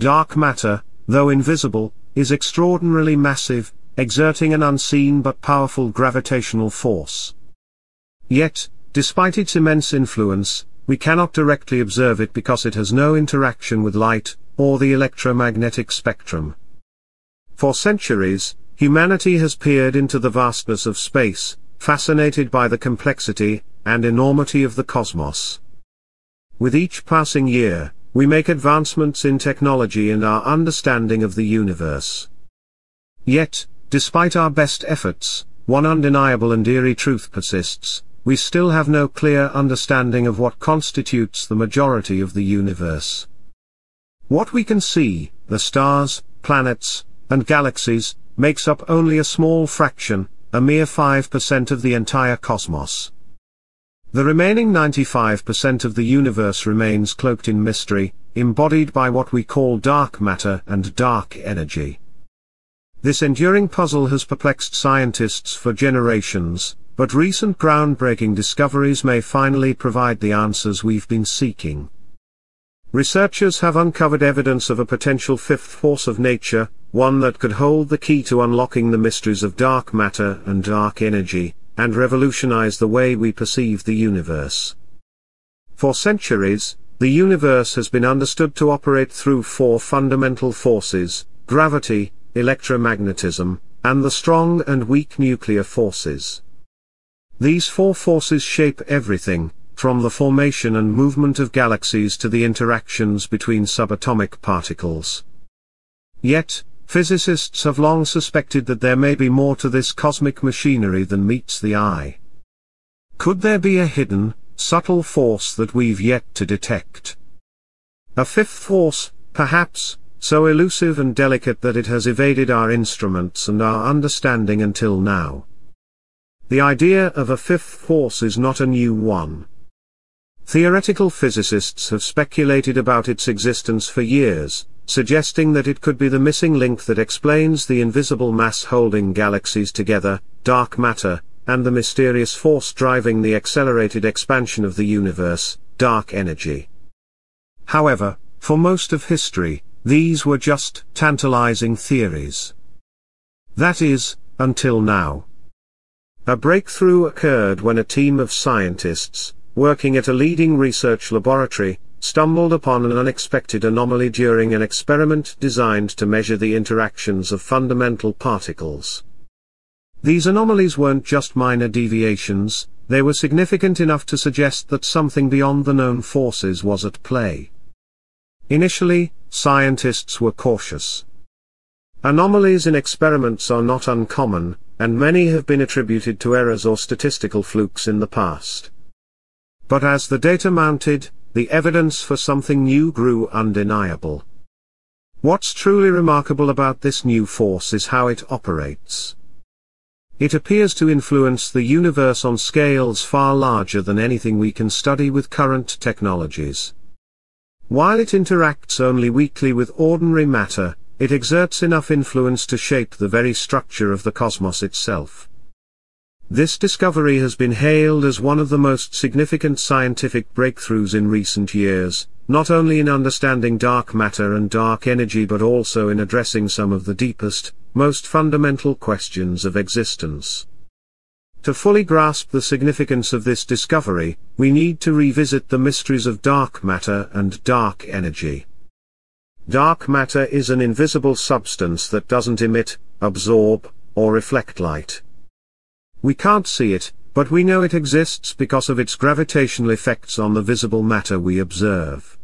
dark matter, though invisible, is extraordinarily massive, exerting an unseen but powerful gravitational force. Yet, despite its immense influence, we cannot directly observe it because it has no interaction with light, or the electromagnetic spectrum. For centuries, humanity has peered into the vastness of space, fascinated by the complexity and enormity of the cosmos. With each passing year, we make advancements in technology and our understanding of the universe. Yet, despite our best efforts, one undeniable and eerie truth persists, we still have no clear understanding of what constitutes the majority of the universe. What we can see, the stars, planets, and galaxies, makes up only a small fraction, a mere 5% of the entire cosmos. The remaining 95% of the universe remains cloaked in mystery, embodied by what we call dark matter and dark energy. This enduring puzzle has perplexed scientists for generations, but recent groundbreaking discoveries may finally provide the answers we've been seeking. Researchers have uncovered evidence of a potential fifth force of nature, one that could hold the key to unlocking the mysteries of dark matter and dark energy, and revolutionize the way we perceive the universe. For centuries, the universe has been understood to operate through four fundamental forces, gravity, electromagnetism, and the strong and weak nuclear forces. These four forces shape everything, from the formation and movement of galaxies to the interactions between subatomic particles. Yet, Physicists have long suspected that there may be more to this cosmic machinery than meets the eye. Could there be a hidden, subtle force that we've yet to detect? A fifth force, perhaps, so elusive and delicate that it has evaded our instruments and our understanding until now. The idea of a fifth force is not a new one. Theoretical physicists have speculated about its existence for years, suggesting that it could be the missing link that explains the invisible mass holding galaxies together, dark matter, and the mysterious force driving the accelerated expansion of the universe, dark energy. However, for most of history, these were just tantalizing theories. That is, until now. A breakthrough occurred when a team of scientists, working at a leading research laboratory, stumbled upon an unexpected anomaly during an experiment designed to measure the interactions of fundamental particles. These anomalies weren't just minor deviations, they were significant enough to suggest that something beyond the known forces was at play. Initially, scientists were cautious. Anomalies in experiments are not uncommon, and many have been attributed to errors or statistical flukes in the past. But as the data mounted, the evidence for something new grew undeniable. What's truly remarkable about this new force is how it operates. It appears to influence the universe on scales far larger than anything we can study with current technologies. While it interacts only weakly with ordinary matter, it exerts enough influence to shape the very structure of the cosmos itself. This discovery has been hailed as one of the most significant scientific breakthroughs in recent years, not only in understanding dark matter and dark energy but also in addressing some of the deepest, most fundamental questions of existence. To fully grasp the significance of this discovery, we need to revisit the mysteries of dark matter and dark energy. Dark matter is an invisible substance that doesn't emit, absorb, or reflect light. We can't see it, but we know it exists because of its gravitational effects on the visible matter we observe.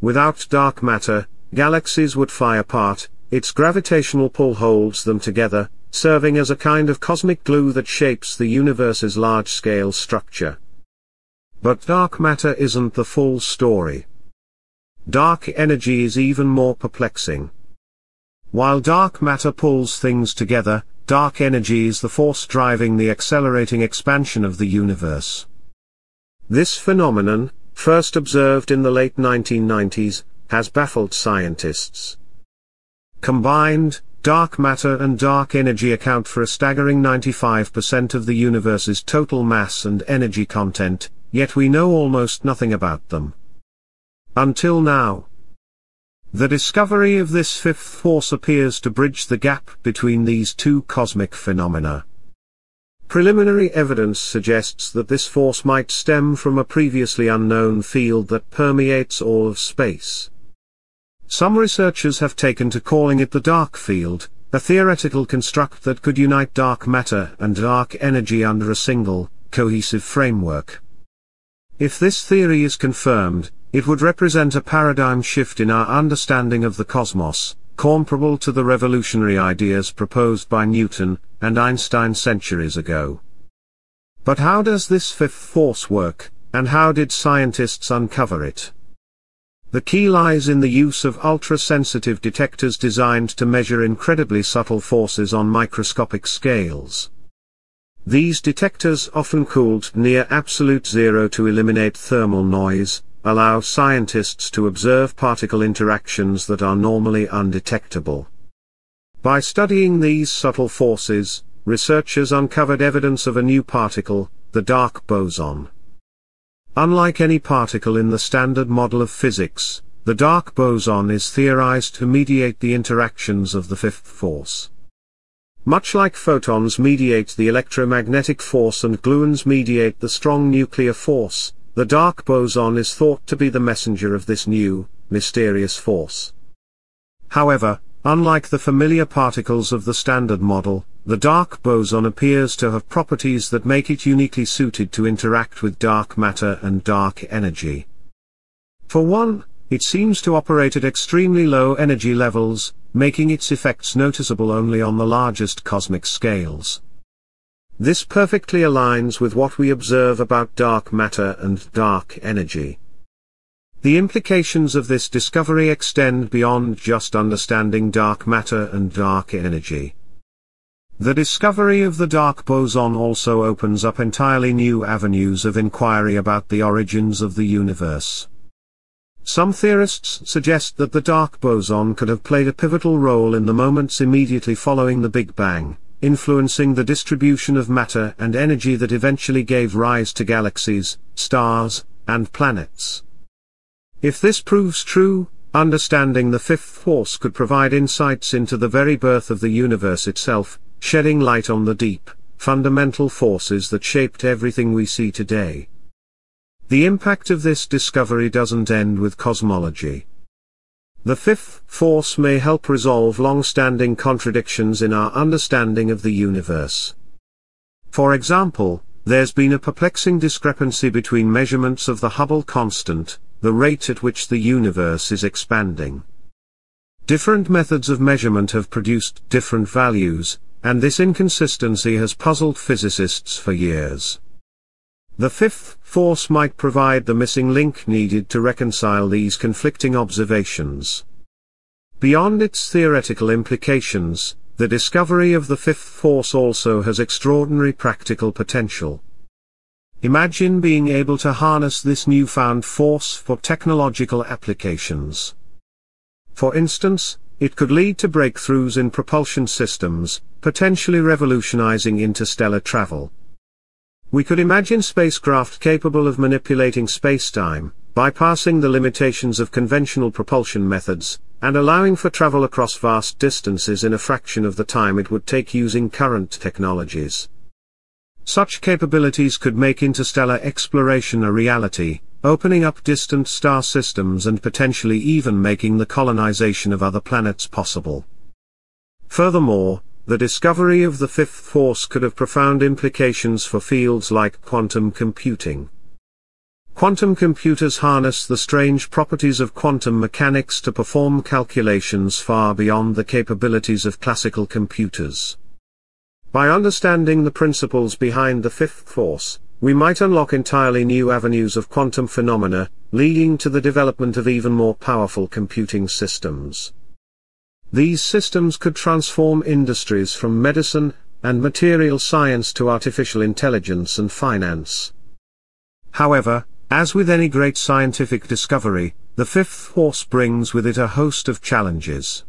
Without dark matter, galaxies would fly apart, its gravitational pull holds them together, serving as a kind of cosmic glue that shapes the universe's large-scale structure. But dark matter isn't the full story. Dark energy is even more perplexing. While dark matter pulls things together, dark energy is the force driving the accelerating expansion of the universe. This phenomenon, first observed in the late 1990s, has baffled scientists. Combined, dark matter and dark energy account for a staggering 95% of the universe's total mass and energy content, yet we know almost nothing about them. Until now. The discovery of this fifth force appears to bridge the gap between these two cosmic phenomena. Preliminary evidence suggests that this force might stem from a previously unknown field that permeates all of space. Some researchers have taken to calling it the dark field, a theoretical construct that could unite dark matter and dark energy under a single, cohesive framework. If this theory is confirmed, it would represent a paradigm shift in our understanding of the cosmos, comparable to the revolutionary ideas proposed by Newton and Einstein centuries ago. But how does this fifth force work, and how did scientists uncover it? The key lies in the use of ultra-sensitive detectors designed to measure incredibly subtle forces on microscopic scales. These detectors often cooled near absolute zero to eliminate thermal noise, allow scientists to observe particle interactions that are normally undetectable. By studying these subtle forces, researchers uncovered evidence of a new particle, the dark boson. Unlike any particle in the standard model of physics, the dark boson is theorized to mediate the interactions of the fifth force. Much like photons mediate the electromagnetic force and gluons mediate the strong nuclear force, the dark boson is thought to be the messenger of this new, mysterious force. However, unlike the familiar particles of the Standard Model, the dark boson appears to have properties that make it uniquely suited to interact with dark matter and dark energy. For one, it seems to operate at extremely low energy levels, making its effects noticeable only on the largest cosmic scales. This perfectly aligns with what we observe about dark matter and dark energy. The implications of this discovery extend beyond just understanding dark matter and dark energy. The discovery of the dark boson also opens up entirely new avenues of inquiry about the origins of the universe. Some theorists suggest that the dark boson could have played a pivotal role in the moments immediately following the Big Bang, influencing the distribution of matter and energy that eventually gave rise to galaxies, stars, and planets. If this proves true, understanding the fifth force could provide insights into the very birth of the universe itself, shedding light on the deep, fundamental forces that shaped everything we see today. The impact of this discovery doesn't end with cosmology. The fifth force may help resolve long-standing contradictions in our understanding of the universe. For example, there's been a perplexing discrepancy between measurements of the Hubble constant, the rate at which the universe is expanding. Different methods of measurement have produced different values, and this inconsistency has puzzled physicists for years. The fifth force might provide the missing link needed to reconcile these conflicting observations. Beyond its theoretical implications, the discovery of the fifth force also has extraordinary practical potential. Imagine being able to harness this newfound force for technological applications. For instance, it could lead to breakthroughs in propulsion systems, potentially revolutionizing interstellar travel. We could imagine spacecraft capable of manipulating spacetime, bypassing the limitations of conventional propulsion methods, and allowing for travel across vast distances in a fraction of the time it would take using current technologies. Such capabilities could make interstellar exploration a reality, opening up distant star systems and potentially even making the colonization of other planets possible. Furthermore, the discovery of the fifth force could have profound implications for fields like quantum computing. Quantum computers harness the strange properties of quantum mechanics to perform calculations far beyond the capabilities of classical computers. By understanding the principles behind the fifth force, we might unlock entirely new avenues of quantum phenomena, leading to the development of even more powerful computing systems. These systems could transform industries from medicine and material science to artificial intelligence and finance. However, as with any great scientific discovery, the fifth force brings with it a host of challenges.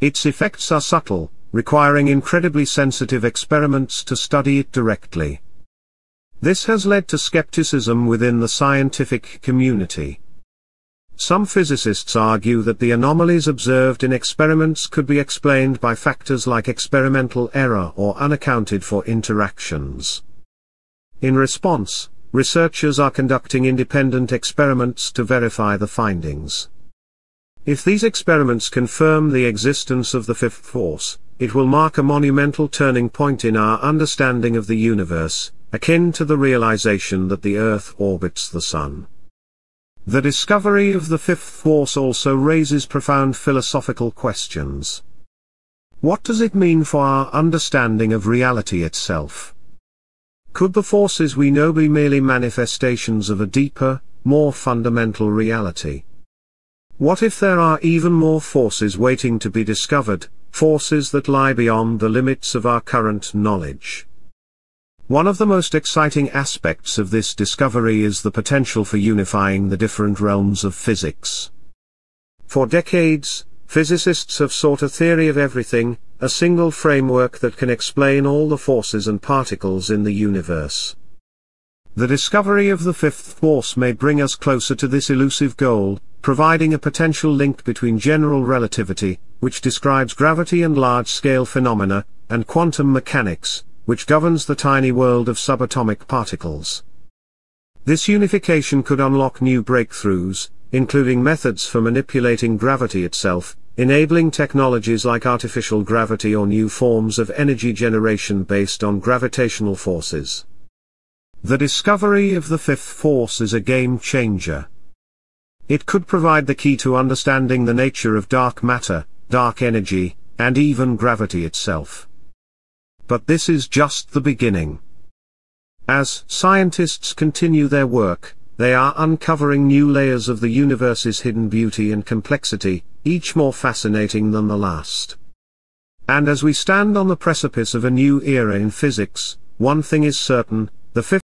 Its effects are subtle, requiring incredibly sensitive experiments to study it directly. This has led to skepticism within the scientific community. Some physicists argue that the anomalies observed in experiments could be explained by factors like experimental error or unaccounted for interactions. In response, researchers are conducting independent experiments to verify the findings. If these experiments confirm the existence of the fifth force, it will mark a monumental turning point in our understanding of the universe, akin to the realization that the Earth orbits the Sun. The discovery of the fifth force also raises profound philosophical questions. What does it mean for our understanding of reality itself? Could the forces we know be merely manifestations of a deeper, more fundamental reality? What if there are even more forces waiting to be discovered, forces that lie beyond the limits of our current knowledge? One of the most exciting aspects of this discovery is the potential for unifying the different realms of physics. For decades, physicists have sought a theory of everything, a single framework that can explain all the forces and particles in the universe. The discovery of the fifth force may bring us closer to this elusive goal, providing a potential link between general relativity, which describes gravity and large-scale phenomena, and quantum mechanics, which governs the tiny world of subatomic particles. This unification could unlock new breakthroughs, including methods for manipulating gravity itself, enabling technologies like artificial gravity or new forms of energy generation based on gravitational forces. The discovery of the fifth force is a game changer. It could provide the key to understanding the nature of dark matter, dark energy, and even gravity itself. But this is just the beginning. As scientists continue their work, they are uncovering new layers of the universe's hidden beauty and complexity, each more fascinating than the last. And as we stand on the precipice of a new era in physics, one thing is certain, the fifth